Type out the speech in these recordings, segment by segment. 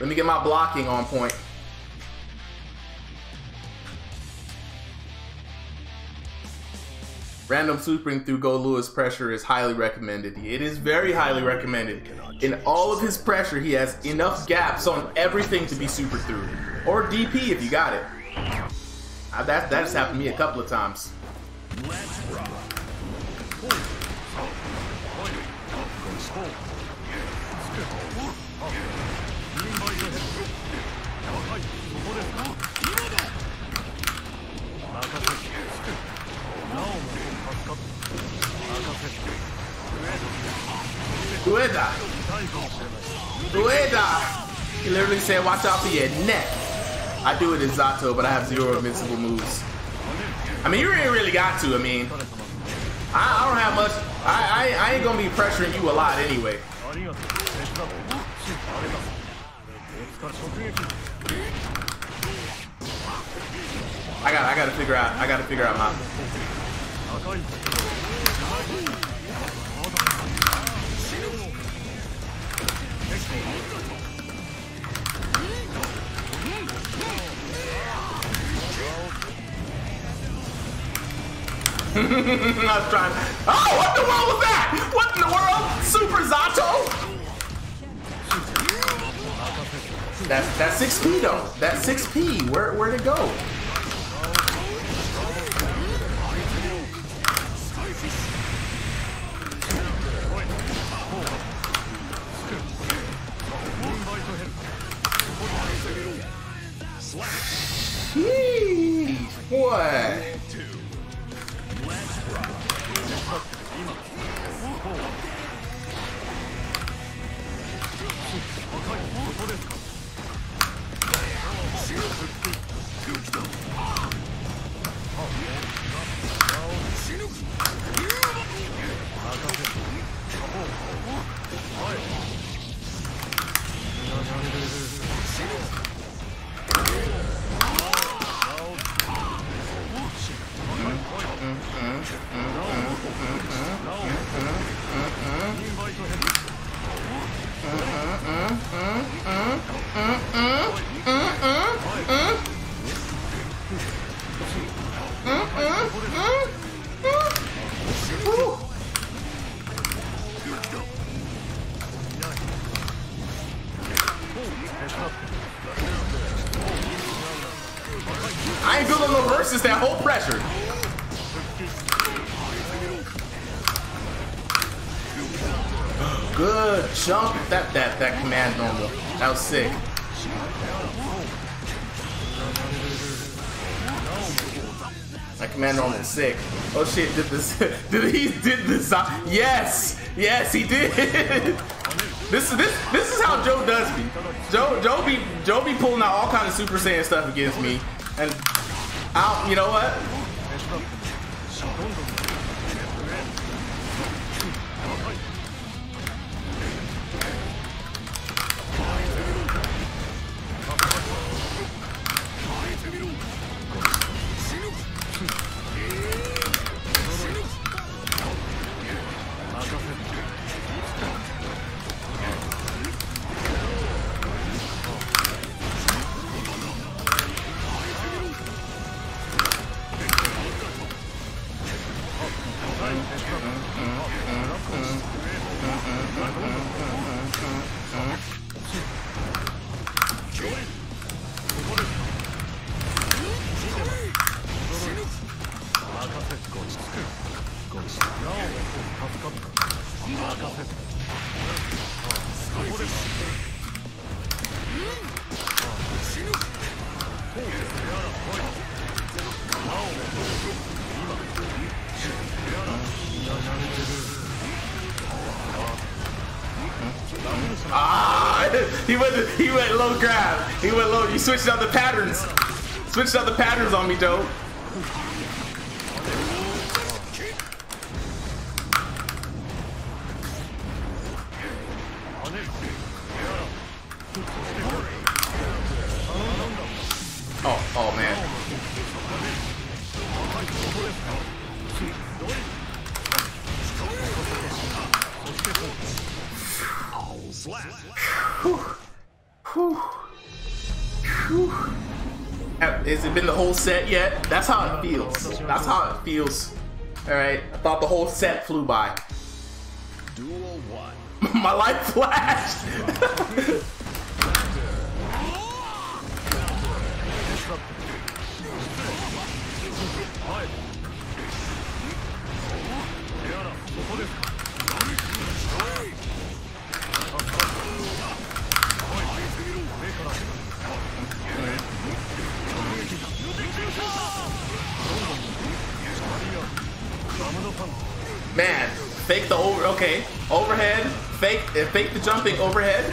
Let me get my blocking on point. Random supering through Goldlewis pressure is highly recommended. It is very highly recommended. In all of his pressure, he has enough gaps on everything to be super through. Or DP if you got it. Uh, that, that has happened to me a couple of times. Ueda. He literally said, watch out for your neck. I do it in Zato, but I have zero invincible moves. I mean, you ain't really got to. I mean, I, I don't have much. I, I, I ain't gonna be pressuring you a lot anyway. I got I gotta figure out I gotta figure out my I was trying. Oh, what the world was that? What in the world? Super Zato? That's that's six P though. That's six P. Where where'd it go? Good jump. That that that command normal. That was sick. That command normal was sick. Oh shit, did this did he did this yes! Yes he did! This is this this is how Joe does me. Joe Joe be Joe be pulling out all kind of Super Saiyan stuff against me. And I you know what? 任せごちつくごち he went he went low grab. He went low. You switched out the patterns. Switched out the patterns on me, Joe. Oh, oh man. Whew. Whew. Has it been the whole set yet? That's how it feels. That's how it feels. Alright, I thought the whole set flew by. Duel one. My light flashed! fake the over. Okay, overhead. Fake, uh, fake the jumping overhead.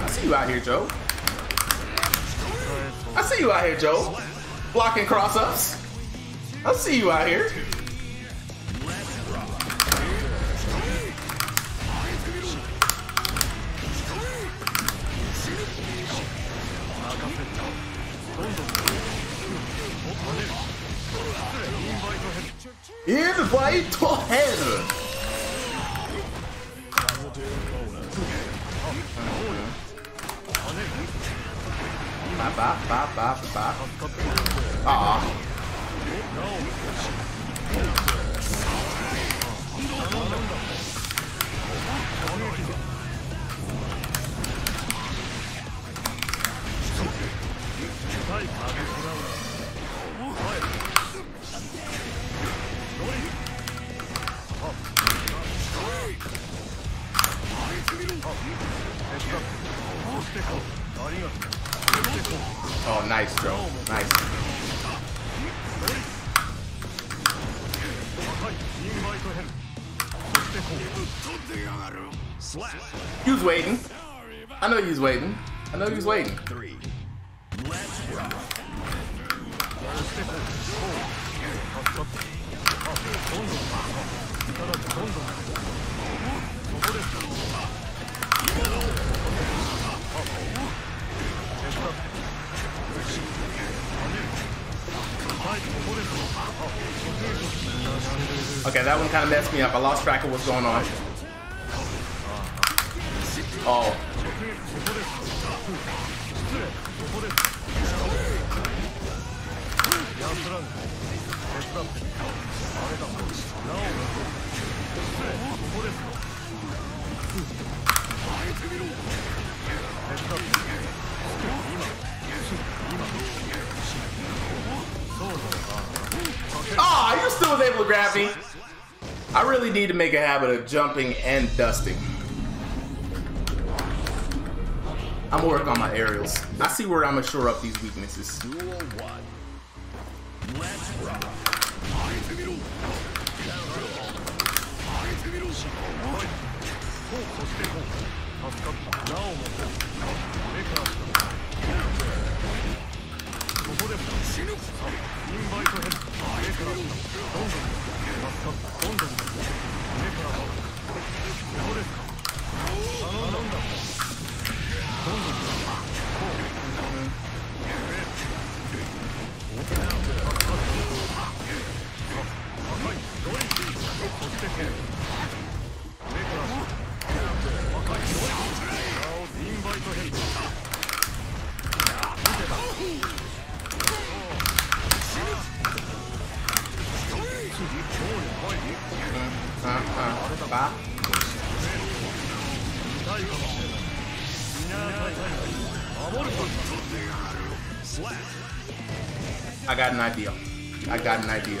I see you out here, Joe. I see you out here, Joe. Blocking cross ups. I see you out here. Invite to hell. Ba ba ba ba ba. Aw. He was waiting. I know was waiting. I know was waiting. Three. Let's. Okay, that one kind of messed me up. I lost track of what's going on. Oh. Ah, you still was able to grab me. I really need to make a habit of jumping and dusting. I'm gonna work on my aerials. I see where I'm gonna shore up these weaknesses. か I got an idea. I got an idea.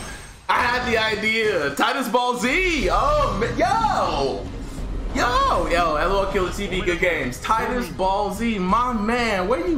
Had the idea. Titus Ball Z. Oh, yo. Yo, yo, LOL Killer TV, good games. Titus Ball Z, my man, where you